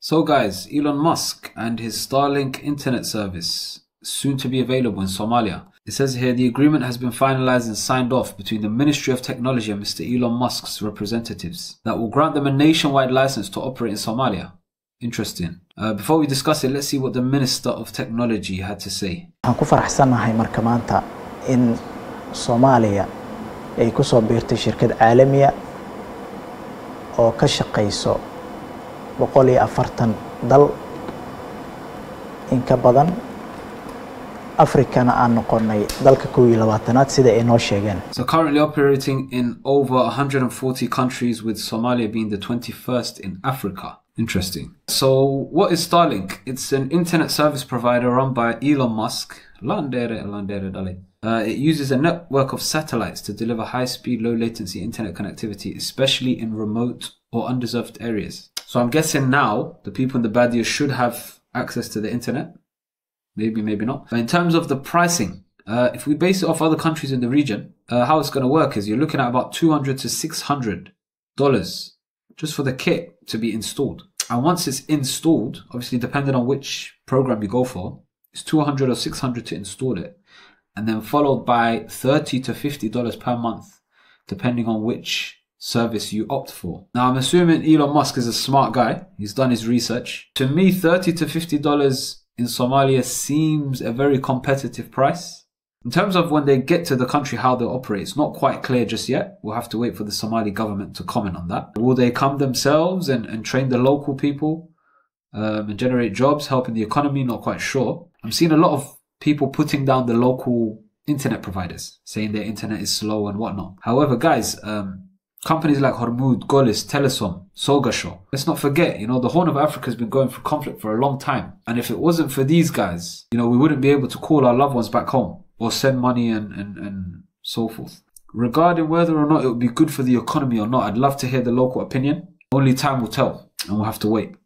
So, guys, Elon Musk and his Starlink internet service soon to be available in Somalia. It says here the agreement has been finalized and signed off between the Ministry of Technology and Mr. Elon Musk's representatives that will grant them a nationwide license to operate in Somalia. Interesting. Uh, before we discuss it, let's see what the Minister of Technology had to say. in ay ku soo biirtay shirkad caalamiya oo ka So, currently operating in over 140 countries, with Somalia being the 21st in Africa. Interesting. So, what is Starlink? It's an internet service provider run by Elon Musk. Landere, landere. Uh, it uses a network of satellites to deliver high speed, low latency internet connectivity, especially in remote or undeserved areas. So, I'm guessing now the people in the Badia should have access to the internet. Maybe, maybe not. But in terms of the pricing, uh, if we base it off other countries in the region, uh, how it's going to work is you're looking at about 200 to 600 dollars just for the kit to be installed. And once it's installed, obviously depending on which program you go for, it's 200 or 600 to install it. And then followed by 30 to 50 dollars per month, depending on which service you opt for. Now I'm assuming Elon Musk is a smart guy. He's done his research. To me, 30 to 50 dollars in Somalia seems a very competitive price. In terms of when they get to the country, how they operate, it's not quite clear just yet. We'll have to wait for the Somali government to comment on that. Will they come themselves and, and train the local people um, and generate jobs, helping the economy? Not quite sure. I'm seeing a lot of people putting down the local internet providers, saying their internet is slow and whatnot. However, guys, um, companies like Hormuud, Golis, Telesom, Sogasho, let's not forget, you know, the Horn of Africa has been going through conflict for a long time. And if it wasn't for these guys, you know, we wouldn't be able to call our loved ones back home or send money and, and, and so forth. Regarding whether or not it would be good for the economy or not, I'd love to hear the local opinion. Only time will tell, and we'll have to wait.